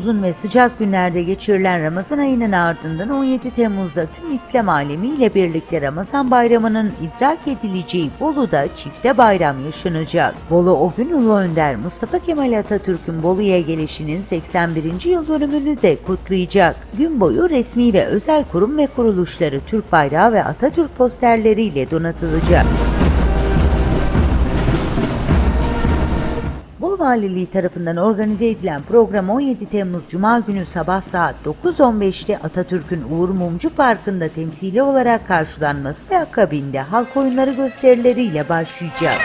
uzun ve sıcak günlerde geçirilen Ramazan ayının ardından 17 Temmuz'da tüm İslam alemiyle birlikte Ramazan bayramının idrak edileceği Bolu'da çifte bayram yaşanacak. Bolu o gün Ulu Önder Mustafa Kemal Atatürk'ün Bolu'ya gelişinin 81. yıl dönümünü de kutlayacak. Gün boyu resmi ve özel kurum ve kuruluşları Türk bayrağı ve Atatürk posterleriyle donatılacak. Valiliği tarafından organize edilen program 17 Temmuz Cuma günü sabah saat 9.15'te Atatürk'ün Uğur Mumcu Parkı'nda temsili olarak karşılanması ve akabinde halk oyunları gösterileriyle başlayacak.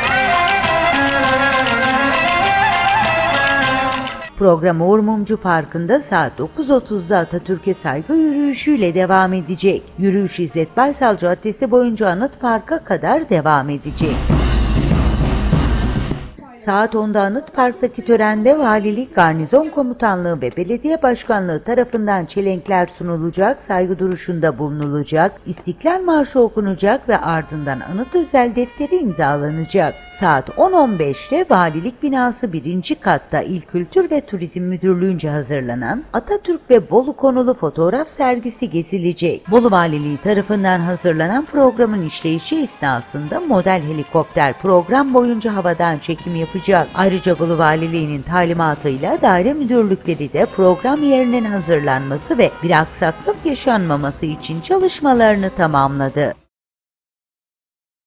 Program Uğur Mumcu Parkı'nda saat 9.30'da Atatürk'e saygı yürüyüşüyle devam edecek. Yürüyüş İzzet Baysal Caddesi boyunca Anıt Park'a kadar devam edecek. Saat 10'da Anıt Park'taki törende Valilik, Garnizon Komutanlığı ve Belediye Başkanlığı tarafından çelenkler sunulacak, saygı duruşunda bulunulacak, İstiklal Marşı okunacak ve ardından Anıt Özel Defteri imzalanacak. Saat 10.15'te Valilik binası 1. katta İl Kültür ve Turizm Müdürlüğü'nce hazırlanan Atatürk ve Bolu konulu fotoğraf sergisi gezilecek. Bolu Valiliği tarafından hazırlanan programın işleyişi esnasında model helikopter program boyunca havadan çekim yapacak. Ayrıca Bolu Valiliği'nin talimatıyla daire müdürlükleri de program yerinin hazırlanması ve bir aksaklık yaşanmaması için çalışmalarını tamamladı.